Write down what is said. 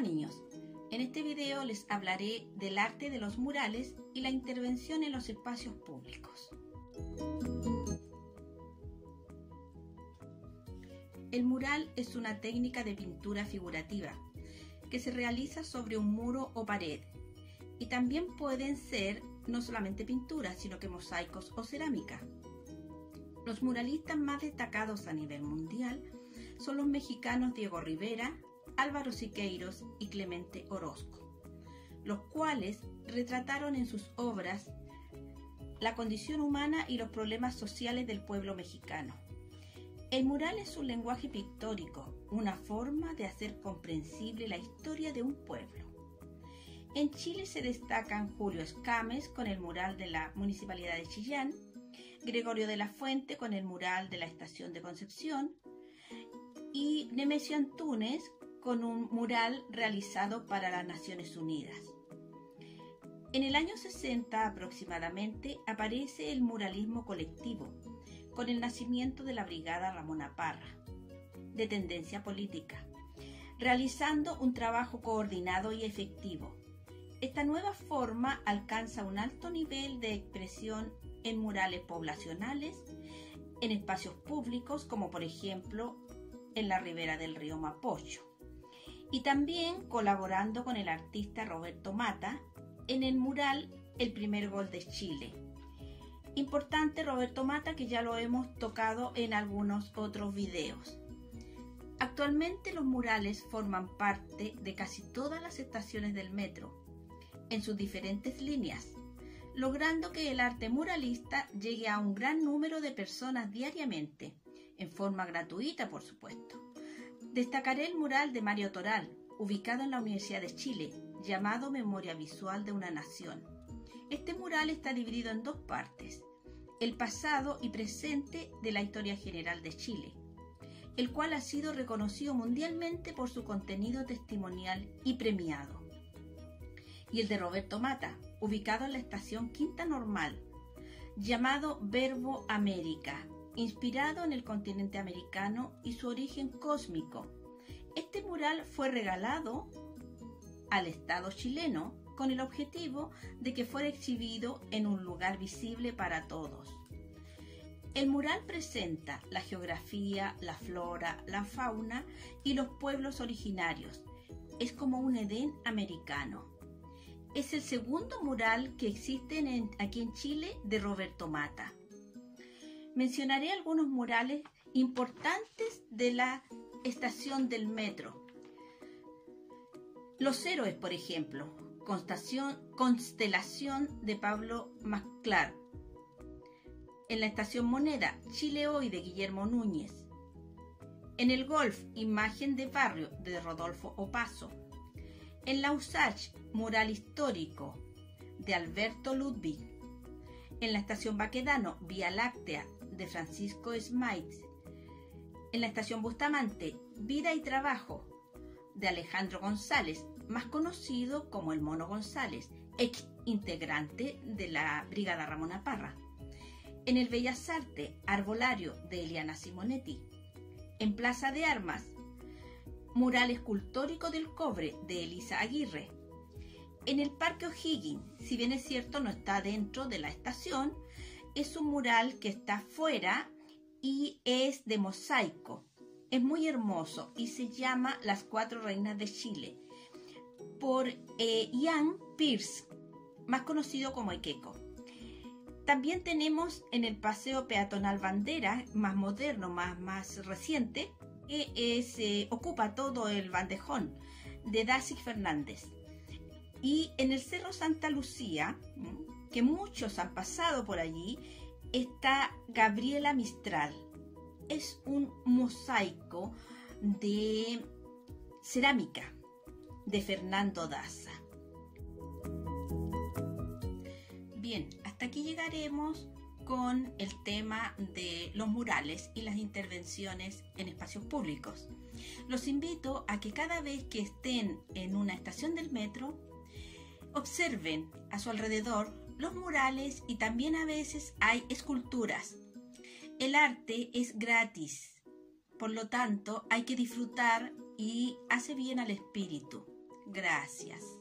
Niños, en este video les hablaré del arte de los murales y la intervención en los espacios públicos. El mural es una técnica de pintura figurativa que se realiza sobre un muro o pared y también pueden ser no solamente pinturas, sino que mosaicos o cerámica. Los muralistas más destacados a nivel mundial son los mexicanos Diego Rivera, Álvaro Siqueiros y Clemente Orozco, los cuales retrataron en sus obras la condición humana y los problemas sociales del pueblo mexicano. El mural es un lenguaje pictórico, una forma de hacer comprensible la historia de un pueblo. En Chile se destacan Julio Escames con el mural de la Municipalidad de Chillán, Gregorio de la Fuente con el mural de la Estación de Concepción y Nemesio Antunes con un mural realizado para las Naciones Unidas. En el año 60 aproximadamente aparece el muralismo colectivo, con el nacimiento de la Brigada Ramona Parra, de tendencia política, realizando un trabajo coordinado y efectivo. Esta nueva forma alcanza un alto nivel de expresión en murales poblacionales, en espacios públicos como por ejemplo en la ribera del río Mapocho y también colaborando con el artista Roberto Mata en el mural El primer gol de Chile. Importante Roberto Mata que ya lo hemos tocado en algunos otros videos. Actualmente los murales forman parte de casi todas las estaciones del metro, en sus diferentes líneas, logrando que el arte muralista llegue a un gran número de personas diariamente, en forma gratuita por supuesto. Destacaré el mural de Mario Toral, ubicado en la Universidad de Chile, llamado Memoria Visual de una Nación. Este mural está dividido en dos partes, el pasado y presente de la historia general de Chile, el cual ha sido reconocido mundialmente por su contenido testimonial y premiado. Y el de Roberto Mata, ubicado en la estación Quinta Normal, llamado Verbo América, inspirado en el continente americano y su origen cósmico. Este mural fue regalado al Estado chileno con el objetivo de que fuera exhibido en un lugar visible para todos. El mural presenta la geografía, la flora, la fauna y los pueblos originarios. Es como un Edén americano. Es el segundo mural que existe aquí en Chile de Roberto Mata mencionaré algunos murales importantes de la estación del metro. Los héroes, por ejemplo, Constelación de Pablo Masclar. En la estación Moneda, Chile Hoy de Guillermo Núñez. En el Golf, Imagen de Barrio de Rodolfo Opaso. En la USACH, Mural Histórico de Alberto Ludwig. En la estación Baquedano, Vía Láctea de Francisco Smites. En la estación Bustamante, Vida y Trabajo, de Alejandro González, más conocido como el Mono González, ex integrante de la Brigada Ramona Parra. En el Bellas Artes, Arbolario, de Eliana Simonetti. En Plaza de Armas, Mural Escultórico del Cobre, de Elisa Aguirre. En el Parque O'Higgins, si bien es cierto no está dentro de la estación, es un mural que está fuera y es de mosaico. Es muy hermoso y se llama Las Cuatro Reinas de Chile por eh, Ian Pierce, más conocido como Ikeko. También tenemos en el Paseo Peatonal Bandera, más moderno, más, más reciente, que se ocupa todo el bandejón de Daci Fernández. Y en el Cerro Santa Lucía, que muchos han pasado por allí, está Gabriela Mistral. Es un mosaico de cerámica de Fernando Daza. Bien, hasta aquí llegaremos con el tema de los murales y las intervenciones en espacios públicos. Los invito a que cada vez que estén en una estación del metro, observen a su alrededor los murales y también a veces hay esculturas. El arte es gratis, por lo tanto hay que disfrutar y hace bien al espíritu. Gracias.